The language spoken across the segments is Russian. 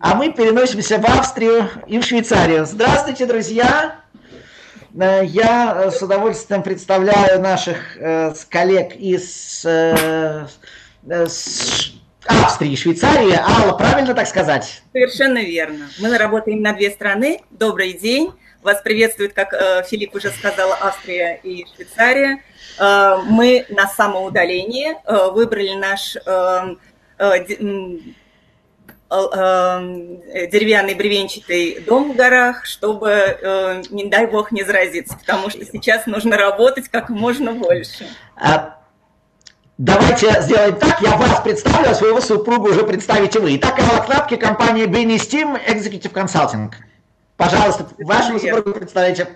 А мы переносимся в Австрию и в Швейцарию. Здравствуйте, друзья! Э, я с удовольствием представляю наших э, коллег из э, с Австрии, Швейцарии. Алла, правильно так сказать? Совершенно верно. Мы работаем на две страны. Добрый день. Вас приветствует, как э, Филипп уже сказал, Австрия и Швейцария. Э, мы на самоудалении э, выбрали наш э, э, э, деревянный бревенчатый дом в горах, чтобы, э, не дай бог, не заразиться, потому что сейчас нужно работать как можно больше. А Давайте сделаем так, я вас представлю, а своего супруга уже представите вы. Итак, Алла Клапки, компания Benny Steam, Executive Consulting. Пожалуйста, вашему супругу представляйте.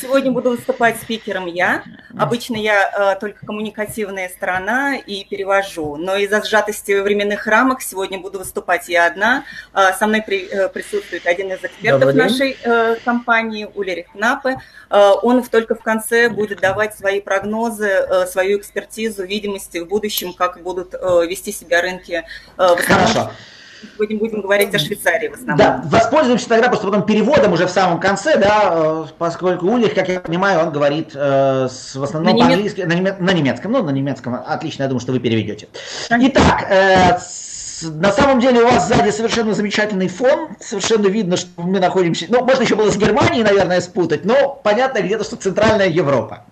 Сегодня буду выступать спикером я. Обычно я э, только коммуникативная сторона и перевожу, но из-за сжатости временных рамок сегодня буду выступать я одна. Э, со мной при, э, присутствует один из экспертов нашей э, компании, Улерих Кнапе. Э, он только в конце будет давать свои прогнозы, э, свою экспертизу, видимости в будущем, как будут э, вести себя рынки. Э, Хорошо сегодня будем говорить о Швейцарии в основном. Да, воспользуемся тогда просто потом переводом уже в самом конце, да, э, поскольку Ульрих, как я понимаю, он говорит э, с, в основном на по-английски, на, на немецком, ну, на немецком, отлично, я думаю, что вы переведете. Итак, э, на самом деле у вас сзади совершенно замечательный фон, совершенно видно, что мы находимся, ну, можно еще было с Германией, наверное, спутать, но понятно где-то, что Центральная Европа.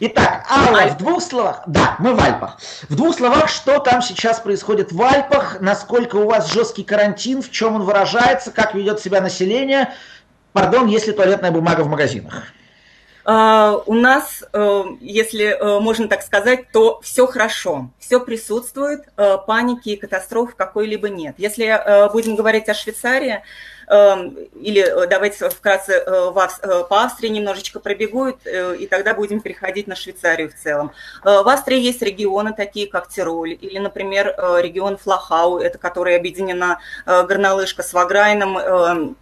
Итак, Алла, в двух словах, да, мы в Альпах. В двух словах, что там сейчас происходит в Альпах, насколько у вас жесткий карантин, в чем он выражается, как ведет себя население, пардон, есть ли туалетная бумага в магазинах? А, у нас, э, если э, можно так сказать, то все хорошо, все присутствует, э, паники и катастроф какой-либо нет. Если будем говорить о Швейцарии, или давайте вкратце по Австрии немножечко пробегу, и тогда будем переходить на Швейцарию в целом. В Австрии есть регионы такие, как Тироль, или, например, регион Флахау, это который объединена горнолыжка с Ваграйном,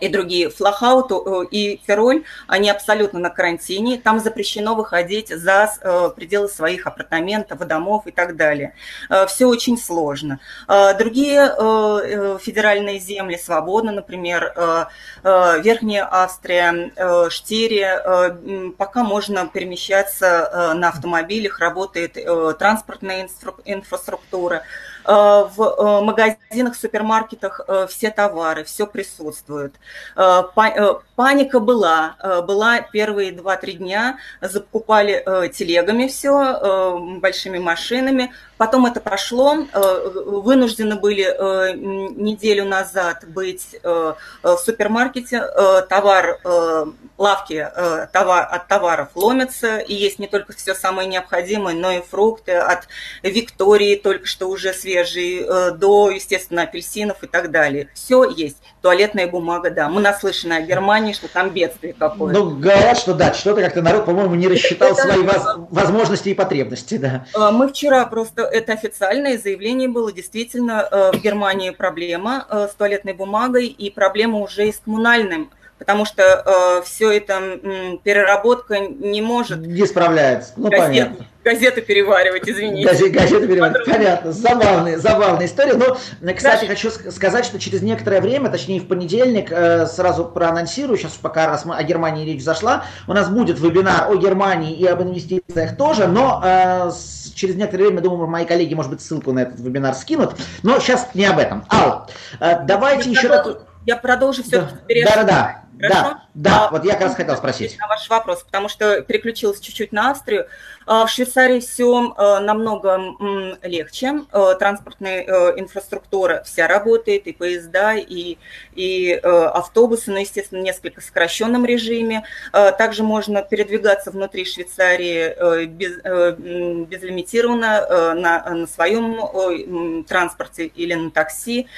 и другие, Флахаут э, и Фероль, они абсолютно на карантине, там запрещено выходить за э, пределы своих апартаментов, домов и так далее. Э, Все очень сложно. Другие федеральные земли свободны, например, Верхняя Австрия, Штирия, пока можно перемещаться на автомобилях, работает транспортная инфраструктура. Э, в э, магазинах, супермаркетах э, все товары, все присутствует. Паника была. Была первые 2-3 дня, закупали телегами все, большими машинами. Потом это прошло. Вынуждены были неделю назад быть в супермаркете. Товар, лавки товар, от товаров ломятся. И есть не только все самое необходимое, но и фрукты от Виктории, только что уже свежие свежий, э, до, естественно, апельсинов и так далее. Все есть. Туалетная бумага, да. Мы наслышаны о Германии, что там бедствие какое-то. Ну, говорят, что да, что-то как-то народ, по-моему, не рассчитал свои воз, возможности и потребности, да. Э, мы вчера просто, это официальное заявление было, действительно, э, в Германии проблема с туалетной бумагой, и проблема уже и с коммунальным потому что э, все это м, переработка не может... Не справляется, ну понятно. Газеты переваривать, извините. Газеты, газеты переваривать, понятно. Забавная, забавная история. Но, кстати, да. хочу сказать, что через некоторое время, точнее в понедельник, э, сразу проанонсирую, сейчас пока раз мы о Германии речь зашла, у нас будет вебинар о Германии и об инвестициях тоже, но э, через некоторое время, думаю, мои коллеги, может быть, ссылку на этот вебинар скинут. Но сейчас не об этом. Ал, э, давайте я еще... Продол... Я продолжу все-таки да, да, да. Хорошо? Да, да, а, вот я как раз хотел спросить. На ваш вопрос, потому что переключилась чуть-чуть на Австрию. А, в Швейцарии все а, намного легче. Транспортная инфраструктура вся работает, и поезда, и, и автобусы, но, естественно, в несколько сокращенном режиме. Также можно передвигаться внутри Швейцарии без, безлимитированно на, на своем транспорте или на такси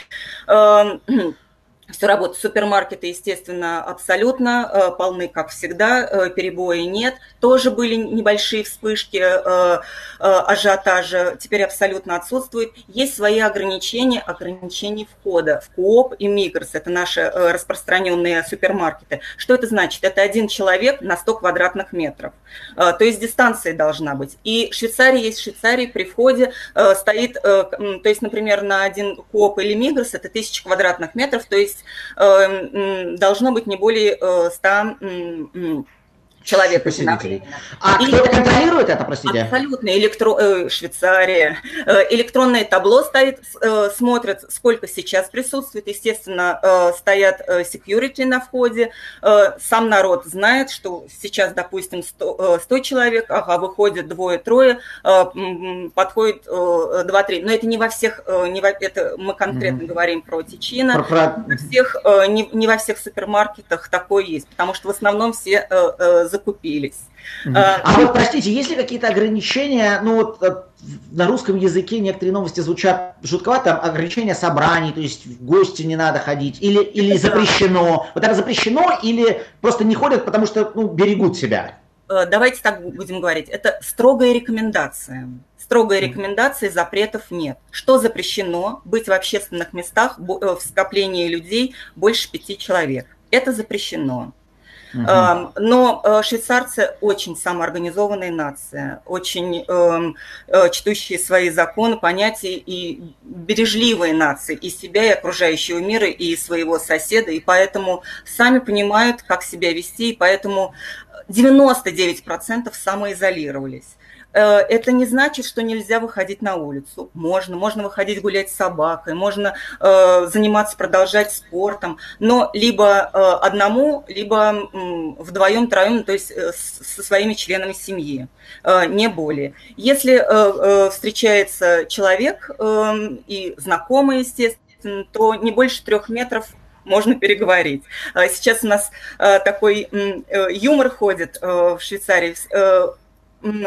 все работает. Супермаркеты, естественно, абсолютно э, полны, как всегда, э, перебои нет. Тоже были небольшие вспышки э, ажиотажа, теперь абсолютно отсутствует. Есть свои ограничения, ограничения входа в Кооп и Мигрос. Это наши распространенные супермаркеты. Что это значит? Это один человек на 100 квадратных метров. То есть дистанция должна быть. И Швейцария есть Швейцария, при входе стоит, то есть, например, на один Coop или Migros это 1000 квадратных метров, то есть есть эм, должно быть не более 100 человек посетителей. А и кто-то контролирует это, простите? Абсолютно. Электро... Э, Швейцария. Э, электронное табло стоит, э, смотрят, сколько сейчас присутствует. Естественно, э, стоят security на входе. Сам народ знает, что сейчас, допустим, 100, 100 человек, ага, выходит двое-трое, подходит э, 2-3. Но это не во всех, не во, это мы конкретно mm-hmm. говорим про Тичино. Про, про... Всех, не, не во всех супермаркетах такое есть, потому что в основном все закупились. А, а вот, простите, есть ли какие-то ограничения, ну вот э, на русском языке некоторые новости звучат жутковато, там ограничения собраний, то есть в гости не надо ходить, или, или запрещено. Вот это запрещено или просто не ходят, потому что ну, берегут себя? Э, давайте так будем говорить. Это строгая рекомендация. Строгой рекомендации запретов нет. Что запрещено? Быть в общественных местах э, в скоплении людей больше пяти человек. Это запрещено. Но э, швейцарцы очень самоорганизованная нация, очень эм, э, чтущие свои законы, понятия и бережливые нации и себя, и окружающего мира, и своего соседа, и поэтому сами понимают, как себя вести, и поэтому 99% самоизолировались. Э, это не значит, что нельзя выходить на улицу. Можно, можно выходить гулять с собакой, можно э, заниматься, продолжать спортом, но либо э, одному, либо э, вдвоем, троем, то есть э, со своими членами семьи, э, не более. Если э, э, встречается человек э, и знакомый, естественно, то не больше трех метров можно переговорить. Э, сейчас у нас э, такой юмор ходит в Швейцарии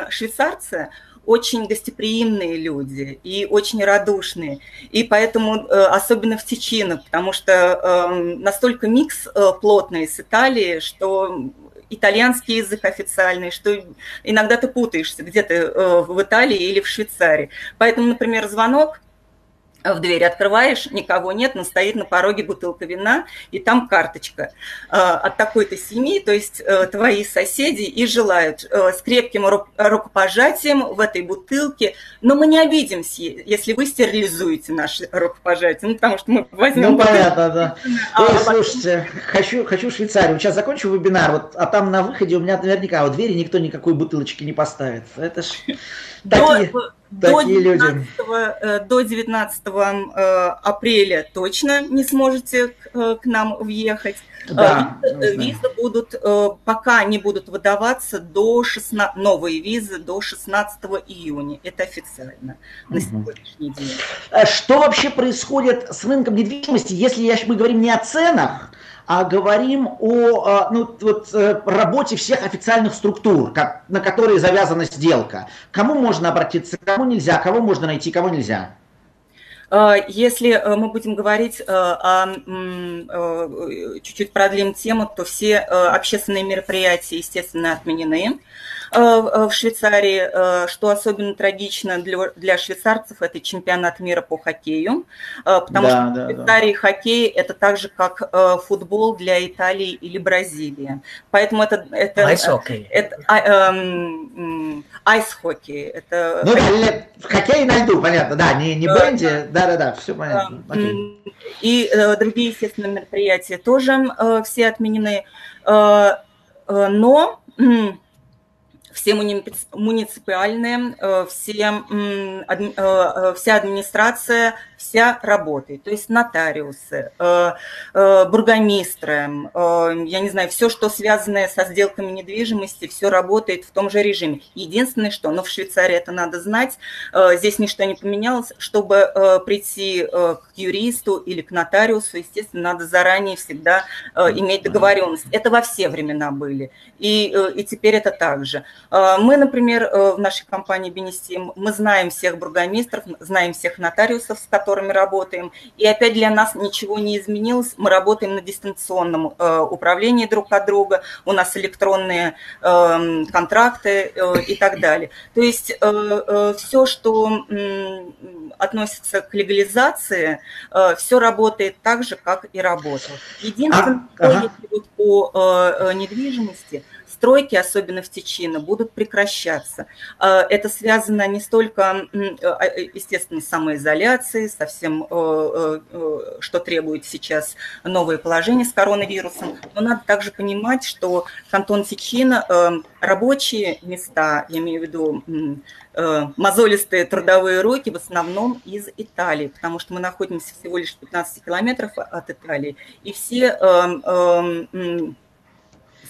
швейцарцы очень гостеприимные люди и очень радушные. И поэтому, э, особенно в Тичино, потому что эм, настолько микс э, плотный с Италией, что итальянский язык официальный, что иногда ты путаешься, где ты э, в Италии или в Швейцарии. Поэтому, например, звонок – в дверь открываешь, никого нет, но стоит на пороге бутылка вина, и там карточка э, от такой-то семьи, то есть э, твои соседи и желают э, с крепким рукопожатием в этой бутылке, но мы не обидимся, если вы стерилизуете наше рукопожатие, ну, потому что мы возьмем... Ну, понятно, да. А, Ой, слушайте, хочу, хочу в Швейцарию, сейчас закончу вебинар, вот, а там на выходе у меня наверняка у двери никто никакой бутылочки не поставит. Это ж такие... До 19, э, до 19 э, апреля точно не сможете э, к нам въехать. Да, визы, визы будут, пока не будут выдаваться до 16, новые визы до 16 июня. Это официально на сегодняшний день. Что вообще происходит с рынком недвижимости, если мы говорим не о ценах, а говорим о а, ну, вот, э, работе всех официальных структур, как, на которые завязана сделка. Кому можно обратиться, кому нельзя, кого можно найти, кого нельзя? А, если э, мы будем говорить, э, чуть-чуть продлим тему, то все общественные мероприятия, естественно, отменены. Э, э, в Швейцарии, э, что особенно трагично для, для швейцарцев, это чемпионат мира по хоккею, потому да, что да, в Швейцарии да. хоккей это так же, как футбол для Италии или Бразилии. Поэтому это... это Айс-хоккей. Это, а, эм, айс-хоккей. Это... Ну, хоккей на льду, понятно, да, не, не бенди, да-да-да, все понятно. Окей. И другие, естественно, мероприятия тоже все отменены. Но все муниципальные, э, все, э, э, вся администрация вся работает, то есть нотариусы, э, э, бургомистры, э, я не знаю, все, что связанное со сделками недвижимости, все работает в том же режиме. Единственное, что, но в Швейцарии это надо знать, здесь ничто не поменялось, чтобы прийти к юристу или к нотариусу, естественно, надо заранее всегда иметь договоренность. Это во все времена были, и, и теперь это так же. Мы, например, в нашей компании Бенестим, мы знаем всех бургомистров, знаем всех нотариусов, с которыми которыми работаем. И опять для нас ничего не изменилось. Мы работаем на дистанционном э, управлении друг от друга. У нас электронные э, контракты э, и так далее. То есть э, все, что относится к легализации, все работает так же, как и работало. Единственное, а, ага. если вот по недвижимости – стройки, особенно в Тичино, будут прекращаться. А, это связано не столько, а, естественно, с самоизоляцией, со всем, что требует сейчас новое положение с коронавирусом, но надо также понимать, что кантон Тичино, рабочие места, я имею в виду мозолистые трудовые руки в основном из Италии, потому что мы находимся всего лишь в 15 километров от Италии, и все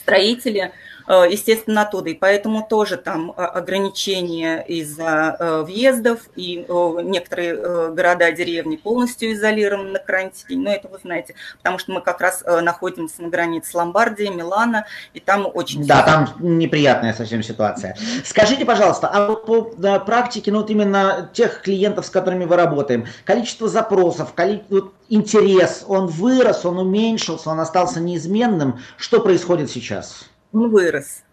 строители Э, естественно, оттуда. И поэтому тоже там э, ограничения из-за э, въездов, и некоторые города, деревни полностью изолированы на карантине. Но это вы знаете, потому что мы как раз находимся на границе Ломбардии, Милана, и там очень... Да, там неприятная совсем ситуация. Скажите, пожалуйста, а по практике, ну вот именно тех клиентов, с которыми вы работаем, количество запросов, количество, интерес, он вырос, он уменьшился, он остался неизменным. Что происходит сейчас? Он вырос.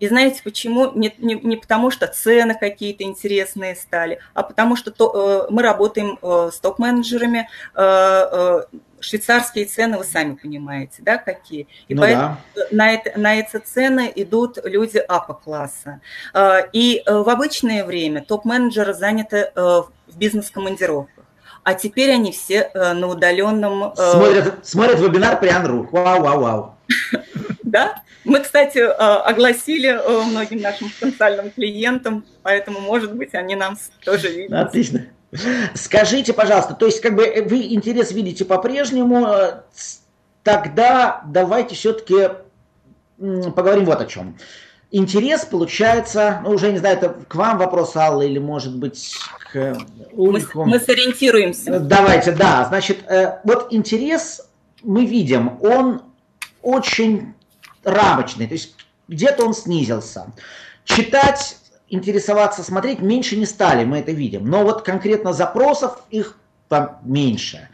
И знаете почему? Не, не, не потому, что цены какие-то интересные стали, а потому что то, э, мы работаем э, с топ-менеджерами, э, э, швейцарские цены вы сами понимаете, да, какие. И ну поэтому да. на, это, на эти цены идут люди апа-класса. Э, и э, в обычное время топ-менеджеры заняты э, в бизнес-командировках. А теперь они все на удаленном... Смотрят, смотрят вебинар Приан.ру. Вау, вау, вау. Да, мы, кстати, э, огласили э, многим нашим потенциальным клиентам, поэтому, может быть, они нам тоже видят. Отлично. Скажите, пожалуйста, то есть как бы вы интерес видите по-прежнему, э, тогда давайте все-таки поговорим вот о чем. Интерес получается, ну уже не знаю, это к вам вопрос, Алла, или может быть к Ульху. Мы, мы сориентируемся. Давайте, да, значит, вот интерес мы видим, он очень рамочный, то есть где-то он снизился. Читать, интересоваться, смотреть меньше не стали, мы это видим. Но вот конкретно запросов их там меньше.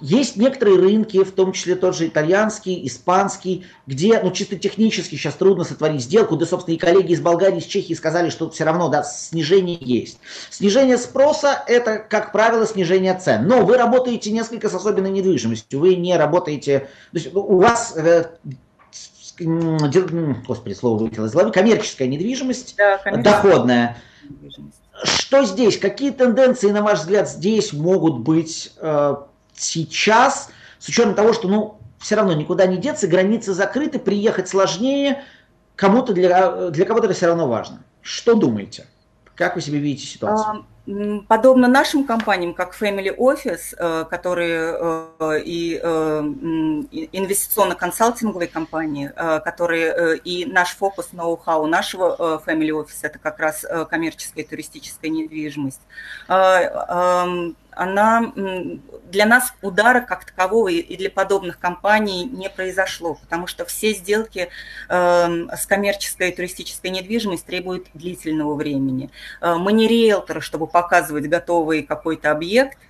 Есть некоторые рынки, в том числе тот же итальянский, испанский, где ну, чисто технически сейчас трудно сотворить сделку. Да, собственно, и коллеги из Болгарии, из Чехии сказали, что все равно да, снижение есть. Снижение спроса – это, как правило, снижение цен. Но вы работаете несколько с особенной недвижимостью. Вы не работаете… То есть у вас э, господи, слово вылетело из головы, коммерческая недвижимость, да, доходная. Недвижимость. Что здесь? Какие тенденции, на ваш взгляд, здесь могут быть э, сейчас, с учетом того, что, ну, все равно никуда не деться, границы закрыты, приехать сложнее, кому-то для, для кого-то это все равно важно. Что думаете? Как вы себе видите ситуацию? Подобно нашим компаниям, как Family Office, э, которые э, и э, инвестиционно-консалтинговые компании, которые и наш фокус ноу-хау нашего Family Office – это как раз коммерческая и туристическая недвижимость она для нас удара как такового и для подобных компаний не произошло, потому что все сделки эм, с коммерческой и туристической недвижимостью требуют длительного времени. Мы не риэлторы, чтобы показывать готовый какой-то объект –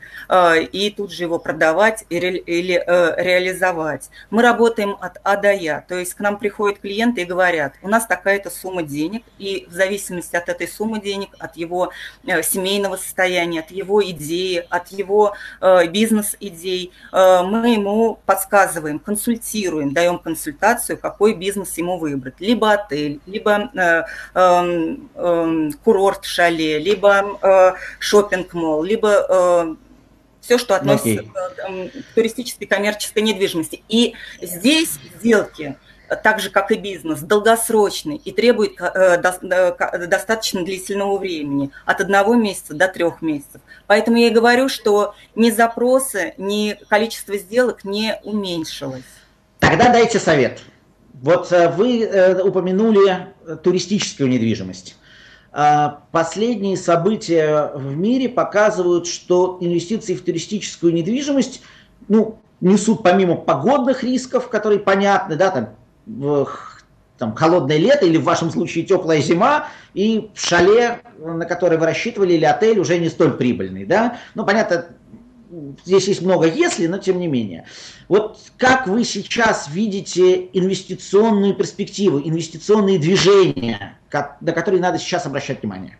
и тут же его продавать или э, реализовать. Мы работаем от А до Я, то есть к нам приходят клиенты и говорят, у нас такая-то сумма денег, и в зависимости от этой суммы денег, от его э, семейного состояния, от его идеи, от его бизнес-идей, мы ему подсказываем, консультируем, даем консультацию, какой бизнес ему выбрать. Либо отель, либо эм, эм, курорт шале, либо шопинг-молл, либо все, что относится okay. к, к туристической коммерческой недвижимости. И здесь сделки так же, как и бизнес, долгосрочный и требует э, достаточно длительного времени, от одного месяца до трех месяцев. Поэтому я и говорю, что ни запросы, ни количество сделок не уменьшилось. Тогда дайте совет. Вот э, вы э, упомянули туристическую недвижимость. А, последние события в мире показывают, что инвестиции в туристическую недвижимость ну, несут помимо погодных рисков, которые понятны, да, там, там холодное лето или в вашем случае теплая зима, и шале, на который вы рассчитывали, или отель уже не столь прибыльный, да. Ну, понятно, здесь есть много если, но тем не менее. Вот как вы сейчас видите инвестиционную перспективу, инвестиционные движения, на которые надо сейчас обращать внимание?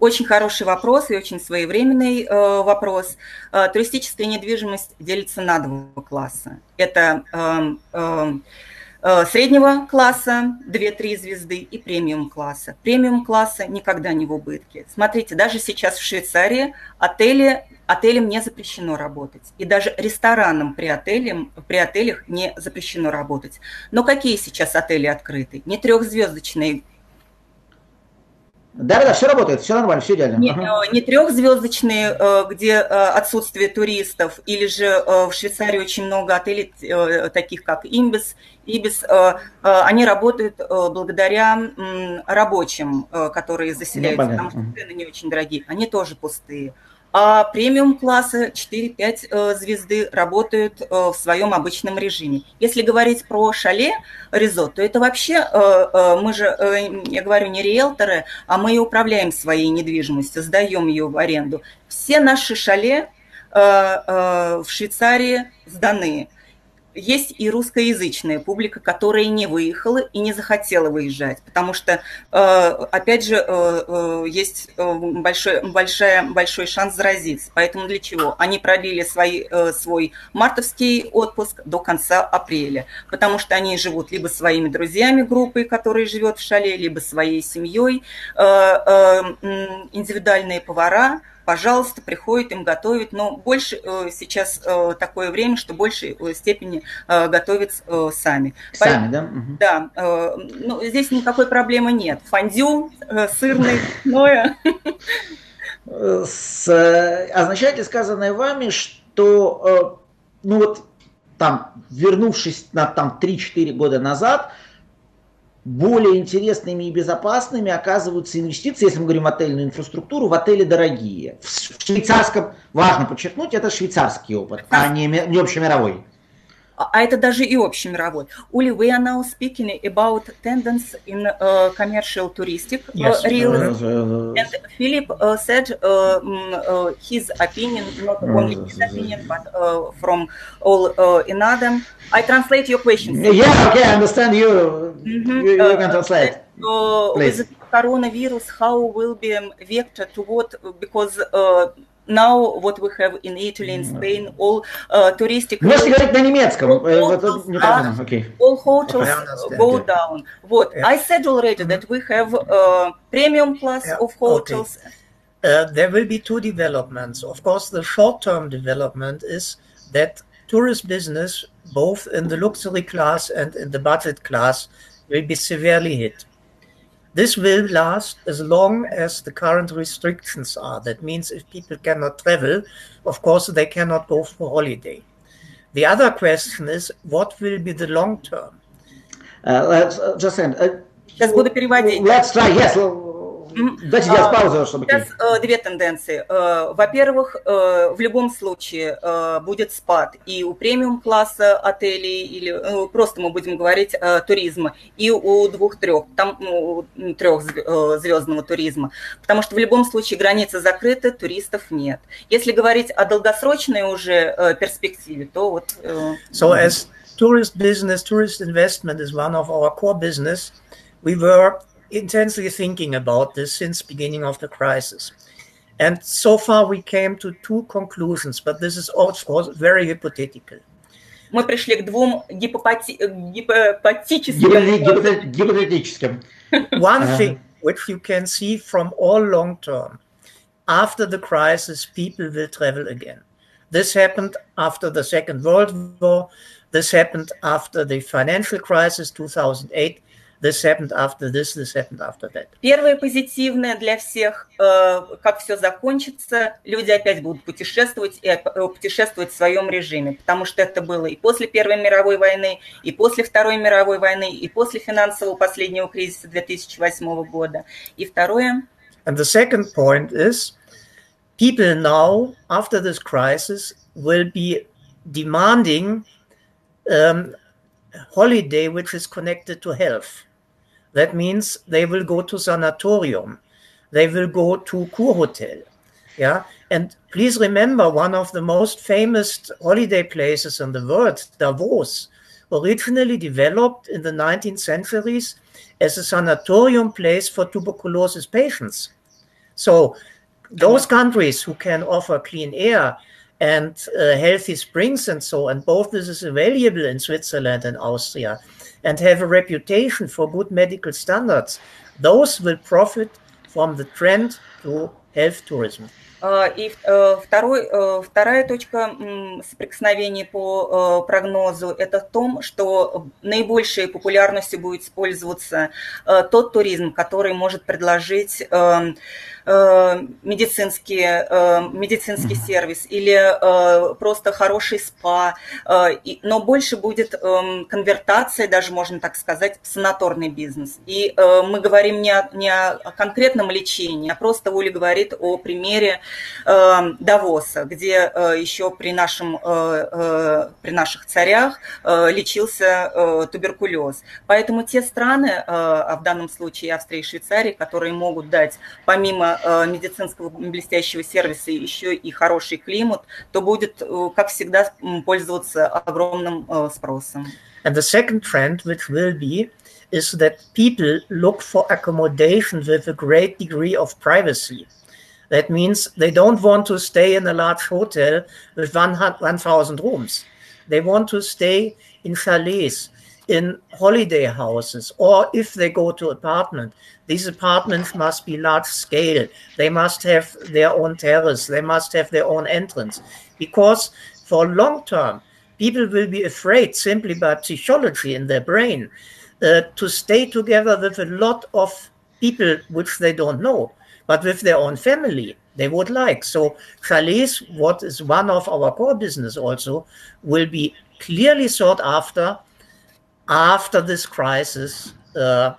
Очень хороший вопрос и очень своевременный э, вопрос. Э, туристическая недвижимость делится на два класса. Это э, э, среднего класса 2-3 звезды и премиум класса. Премиум класса никогда не в убытке. Смотрите, даже сейчас в Швейцарии отели, отелям не запрещено работать. И даже ресторанам при, отеле, при отелях не запрещено работать. Но какие сейчас отели открыты? Не трехзвездочные да, да, все работает, все нормально, все идеально. Не, ага. Э, не трехзвездочные, э, где э, отсутствие туристов, или же в Швейцарии очень много отелей, таких как Имбис, Ибис, они работают благодаря рабочим, которые заселяются, ну, потому что цены не очень дорогие, они тоже пустые а премиум класса 4-5 э, звезды работают э, в своем обычном режиме. Если говорить про шале резот, то это вообще, э, мы же, я говорю, не риэлторы, а мы и управляем своей недвижимостью, сдаем ее в аренду. Все наши шале в Швейцарии сданы есть и русскоязычная публика, которая не выехала и не захотела выезжать, потому что, э, опять же, э, э, есть большой, большая, большой шанс заразиться. Поэтому для чего? Они продлили свои, свой мартовский отпуск до конца апреля, потому что они живут либо своими друзьями группой, которая живет в шале, либо своей семьей, индивидуальные повара – пожалуйста, приходит им готовить, но больше э, сейчас э, такое время, что в большей э, степени готовят сами. Сами, да? Да, ну, здесь никакой проблемы нет. Фондю, сырный, ноя. Означает ли сказанное вами, что, ну вот, там, вернувшись на там 3-4 года назад, более интересными и безопасными оказываются инвестиции, если мы говорим отельную инфраструктуру, в отели дорогие. В швейцарском, важно подчеркнуть, это швейцарский опыт, а не, не общемировой. А это даже и общемировой. Uli, we are now speaking about tendencies in uh, commercial touristic uh, yes. realism. And Philip uh, said uh, uh, his opinion, not only his opinion, but uh, from all uh, in Adam. I translate your question. Yeah, okay, I understand you. Mm-hmm. You, you can translate. Uh, Please. With coronavirus, how will be vector to what? Because uh, now what we have in Italy, in Spain, all uh, touristic... Можете говорить на немецком. All, hotels, okay. all hotels go down. What yeah. I said already that we have uh, premium class yeah. of hotels. Okay. Uh, there will be two developments. Of course, the short-term development is that tourist business, both in the luxury class and in the budget class, will be severely hit. This will last as long as the current restrictions are. That means if people cannot travel, of course, they cannot go for holiday. The other question is, what will be the long term? Uh, let's, uh, just end. Uh, let's, let's try, yes. Дайте я паузу, чтобы... Сейчас э, две тенденции. Э, во-первых, э, в любом случае будет спад и у премиум-класса отелей, или просто мы будем говорить туризма, и у двух-трех, там ну, трехзвездного туризма. Потому что в любом случае границы закрыты, туристов нет. Если говорить о долгосрочной уже перспективе, то вот... So as tourist business, tourist investment is one of our core business, we were intensely thinking about this since beginning of the crisis. And so far we came to two conclusions, but this is of course very hypothetical. Мы пришли к двум гипопати... гипотетическим... гипотетическим. One thing which you can see from all long term, after the crisis, people will travel again. This happened after the Second World War. This happened after the financial crisis, 2008. this happened after this, this happened after that. Первое позитивное для всех, э, как все закончится, люди опять будут путешествовать и э, путешествовать в своем режиме, потому что это было и после Первой мировой войны, и после Второй мировой войны, и после финансового последнего кризиса 2008 года. И второе. And the second point is, people now, after this crisis, will be demanding um, holiday which is connected to health. That means they will go to sanatorium, they will go to Kurhotel. Yeah, And please remember, one of the most famous holiday places in the world, Davos, originally developed in the 19th centuries as a sanatorium place for tuberculosis patients. So those countries who can offer clean air and uh, healthy springs and so on, both this is available in Switzerland and Austria, and have a reputation for good medical standards, those will profit from the trend to health tourism. И второй, вторая точка соприкосновения по прогнозу – это в том, что наибольшей популярностью будет использоваться тот туризм, который может предложить Э, медицинский, э, медицинский mm-hmm. сервис или э, просто хороший спа, но больше будет эм, конвертация, даже можно так сказать, в санаторный бизнес. И мы говорим не о, не о конкретном лечении, а просто Оля говорит о примере Давоса, где еще при, нашем, при наших царях лечился туберкулез. Поэтому те страны, а в данном случае Австрия и Швейцария, которые могут дать помимо Э, медицинского блестящего сервиса еще и хороший климат, то будет, э, как всегда, пользоваться огромным э, спросом. And the second trend, which will be, is that people look for accommodation with a great degree of privacy. That means they don't want to stay in a large hotel with 1,000 rooms. They want to stay in chalets in holiday houses or if they go to apartment these apartments must be large scale. They must have their own terrace. They must have their own entrance. Because for long term people will be afraid simply by psychology in their brain uh, to stay together with a lot of people which they don't know but with their own family they would like. So chalets what is one of our core business also will be clearly sought after after this crisis uh,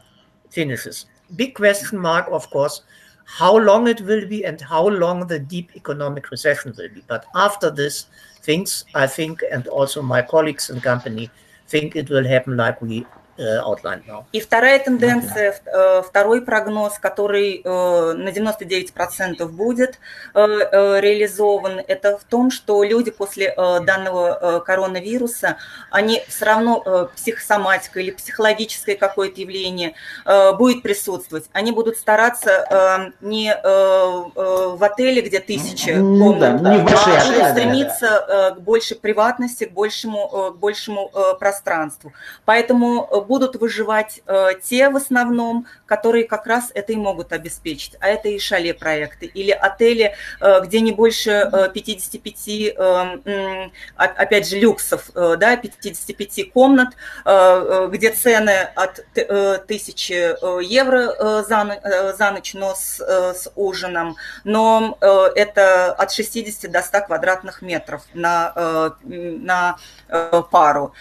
finishes. Big question mark, of course, how long it will be and how long the deep economic recession will be. But after this, things I think, and also my colleagues and company think it will happen like we outline now. И вторая тенденция, okay. Э, второй прогноз, который э, на 99% будет реализован, это в том, что люди после данного коронавируса, они все равно психосоматика или психологическое какое-то явление будет присутствовать. Они будут стараться не в отеле, где тысяча комнат, да, не а будут стремиться да, да. к большей приватности, к большему, к большему пространству. Поэтому будут выживать э, те в основном, которые как раз это и могут обеспечить. А это и шале проекты или отели, э, где не больше э, 55, э, опять же, люксов, да, 55 комнат, где цены от э, 1000 э, евро за, за ночь, но с, с ужином, но это от 60 до 100 квадратных метров на, на пару.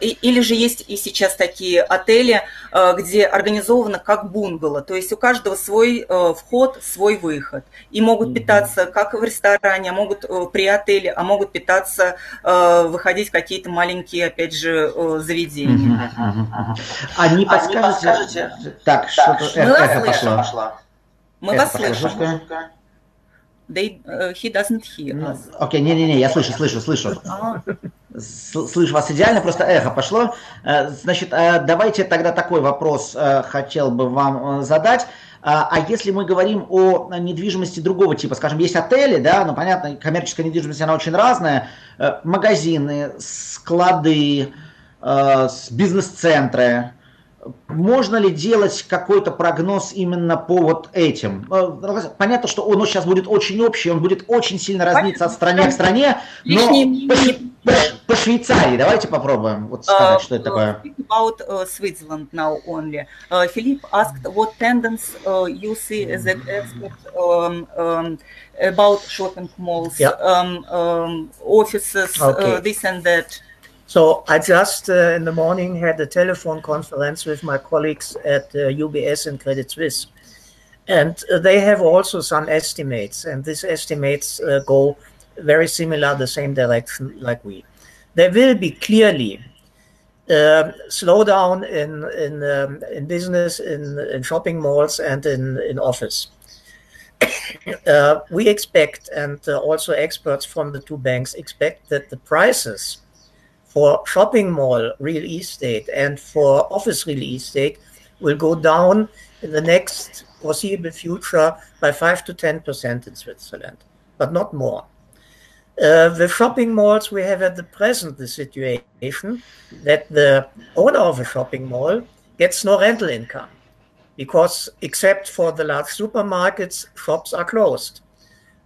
Или же есть и сейчас такие отели, э, где организовано как бунгало, то есть у каждого свой э, вход, свой выход. И могут питаться как в ресторане, а могут э, при отеле, а могут питаться, выходить какие-то маленькие, опять же, заведения. А не подскажете? Так, что-то эхо пошло. Мы вас слышим. They, uh, he doesn't hear us. Окей, okay, не-не-не, я слышу, слышу, слышу. А. Слышу вас идеально, просто эхо пошло. Э, значит, э, давайте тогда такой вопрос э, хотел бы вам задать. А если мы говорим о недвижимости другого типа, скажем, есть отели, да, ну понятно, коммерческая недвижимость, она очень разная, магазины, склады, бизнес-центры, можно ли делать какой-то прогноз именно по вот этим? Э, понятно, что он сейчас будет очень общий, он будет очень сильно разниться от страны к стране, но по, по, по Швейцарии давайте попробуем вот сказать, uh, что это такое. About uh, Switzerland now only. Uh, asked what tendencies uh, you see as an expert um, um, about shopping malls, yeah. um, um, offices, okay. uh, this and that. So I just uh, in the morning had a telephone conference with my colleagues at uh, UBS and Credit Suisse. And uh, they have also some estimates, and these estimates uh, go very similar, the same direction like we. There will be clearly uh, slowdown in in um, in business, in in shopping malls, and in in office. uh, we expect, and uh, also experts from the two banks expect, that the prices for shopping mall real estate and for office real estate will go down in the next foreseeable future by 5 to 10% in Switzerland, but not more. Uh, the shopping malls we have at the present the situation that the owner of a shopping mall gets no rental income because except for the large supermarkets, shops are closed.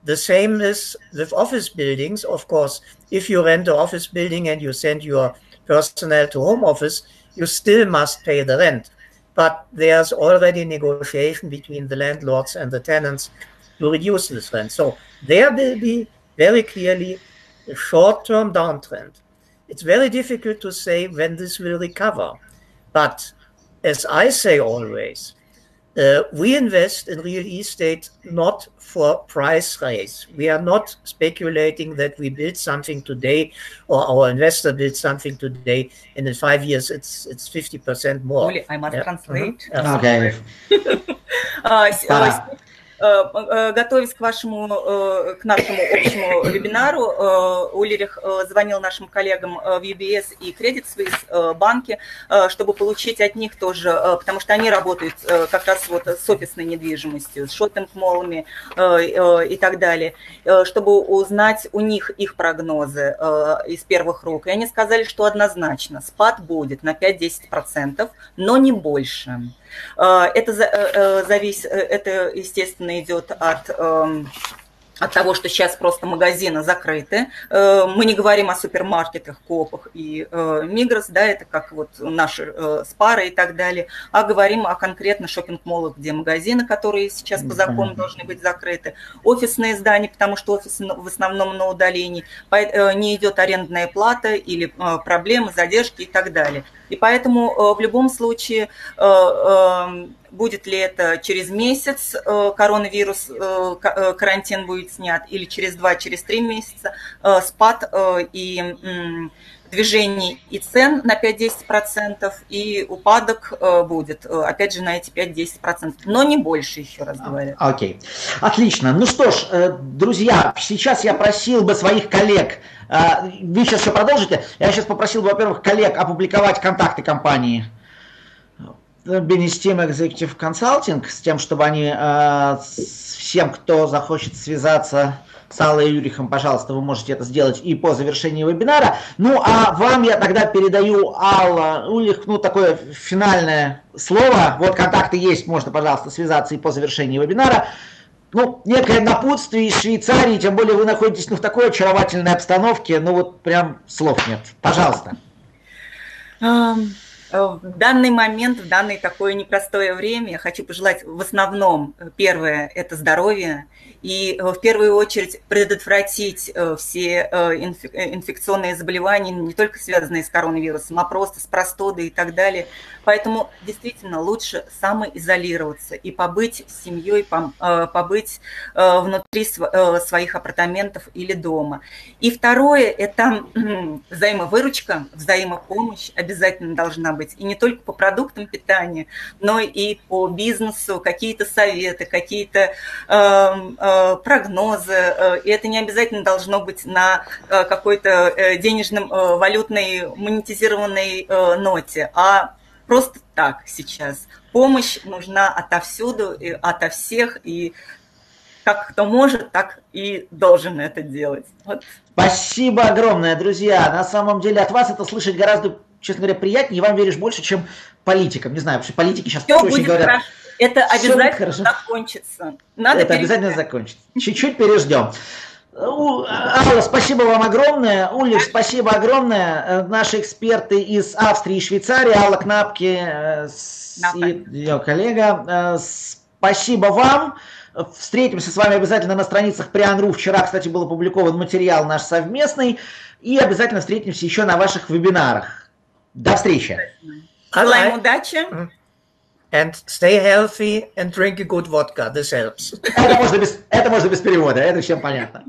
The same is with office buildings. Of course, if you rent an office building and you send your personnel to home office, you still must pay the rent. But there's already negotiation between the landlords and the tenants to reduce this rent. So there will be very clearly a short-term downtrend. It's very difficult to say when this will recover. But as I say always, uh, we invest in real estate not for price raise. We are not speculating that we build something today or our investor builds something today and in five years it's it's 50% more. I must yeah. translate. Mm-hmm. Okay. uh, готовясь к вашему, э, к нашему общему вебинару, Улерих звонил нашим коллегам в UBS и Credit Suisse банке, чтобы получить от них тоже, потому что они работают как раз вот с офисной недвижимостью, с шопинг-моллами и так далее, чтобы узнать у них их прогнозы из первых рук. И они сказали, что однозначно спад будет на 5-10%, но не больше. Э, это э, э, зависит, это, естественно, идет от эм, от того, что сейчас просто магазины закрыты. Мы не говорим о супермаркетах, копах и Мигрос, да, это как вот наши спары и так далее, а говорим о конкретно шопинг-молах, где магазины, которые сейчас по закону должны быть закрыты, офисные здания, потому что офисы в основном на удалении, не идет арендная плата или проблемы, задержки и так далее. И поэтому э, в любом случае, э, будет ли это через месяц э, коронавирус, карантин будет снят, или через два, через три месяца, спад и движений и цен на 5-10%, и упадок будет, опять же, на эти 5-10%, но не больше, еще раз говорю. Окей, okay. отлично. Ну что ж, друзья, сейчас я просил бы своих коллег а, вы сейчас еще продолжите. Я сейчас попросил, во-первых, коллег опубликовать контакты компании Benestim Executive Consulting с тем, чтобы они а, всем, кто захочет связаться с Аллой Юрихом, пожалуйста, вы можете это сделать и по завершении вебинара. Ну, а вам я тогда передаю, Алла Ульрих, ну, такое финальное слово. Вот контакты есть, можно, пожалуйста, связаться и по завершении вебинара ну, некое напутствие из Швейцарии, тем более вы находитесь ну, в такой очаровательной обстановке, ну вот прям слов нет. Пожалуйста. Um, в данный момент, в данное такое непростое время, я хочу пожелать в основном, первое, это здоровье, и э, в первую очередь предотвратить э, все э, инфекционные заболевания, не только связанные с коронавирусом, а просто с простудой и так далее. Поэтому действительно лучше самоизолироваться и побыть с семьей, побыть внутри своих апартаментов или дома. И второе – это взаимовыручка, взаимопомощь обязательно должна быть. И не только по продуктам питания, но и по бизнесу, какие-то советы, какие-то эм, прогнозы, э, и это не обязательно должно быть на э, какой-то денежном, валютной, монетизированной ноте, а просто так сейчас. Помощь нужна отовсюду, и ото всех, и как кто может, так и должен это делать. Вот. Спасибо огромное, друзья. На самом деле от вас это слышать гораздо, честно говоря, приятнее, и вам веришь больше, чем политикам. Не знаю, потому что политики сейчас Все очень будет говорят. Хорошо. Это обязательно закончится. Надо Это обязательно закончится. Чуть-чуть переждем. Алла, спасибо вам огромное. Ульрих, спасибо огромное. Э, наши эксперты из Австрии и Швейцарии, Алла Кнапки э, и ее коллега. Э, спасибо вам. Встретимся с вами обязательно на страницах Прианру. Вчера, кстати, был опубликован материал наш совместный. И обязательно встретимся еще на ваших вебинарах. До встречи. Желаем удачи. And stay healthy and drink a good vodka. This helps. Это можно без, это можно без перевода, это всем понятно.